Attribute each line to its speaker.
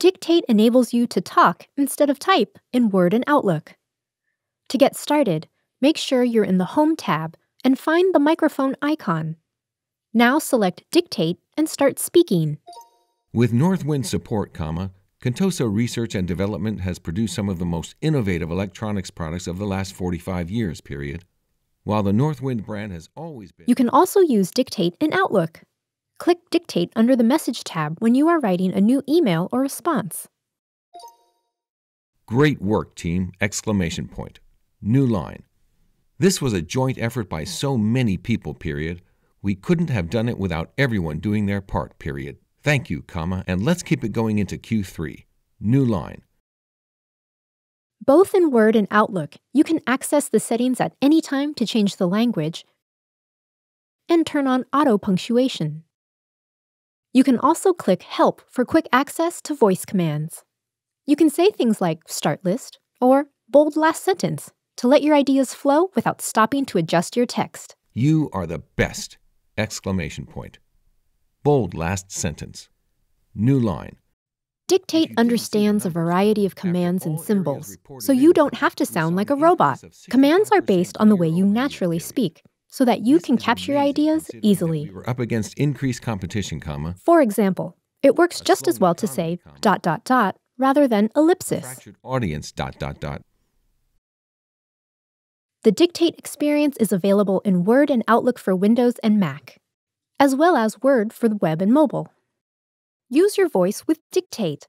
Speaker 1: Dictate enables you to talk instead of type in Word and Outlook. To get started, make sure you're in the Home tab and find the microphone icon. Now select Dictate and start speaking.
Speaker 2: With Northwind support, comma, Contoso Research and Development has produced some of the most innovative electronics products of the last 45 years, period. While the Northwind brand has always been
Speaker 1: You can also use Dictate in Outlook. Click Dictate under the Message tab when you are writing a new email or response.
Speaker 2: Great work, team! Exclamation point. New line. This was a joint effort by so many people, period. We couldn't have done it without everyone doing their part, period. Thank you, comma, and let's keep it going into Q3. New line.
Speaker 1: Both in Word and Outlook, you can access the settings at any time to change the language and turn on auto punctuation. You can also click Help for quick access to voice commands. You can say things like Start List or Bold Last Sentence to let your ideas flow without stopping to adjust your text.
Speaker 2: You are the best! Exclamation point. Bold last sentence. New line.
Speaker 1: Dictate understands a variety of commands and symbols, so you don't have to sound like a robot. Commands are based on the way you naturally speak, so that you can capture ideas easily.
Speaker 2: We were up against increased competition, comma.
Speaker 1: For example, it works just as well to say dot dot dot rather than ellipsis.
Speaker 2: Audience dot dot dot.
Speaker 1: The Dictate experience is available in Word and Outlook for Windows and Mac, as well as Word for the web and mobile. Use your voice with Dictate.